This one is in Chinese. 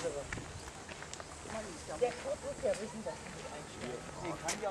这个，那你现在 Der Kurs ist ja 看下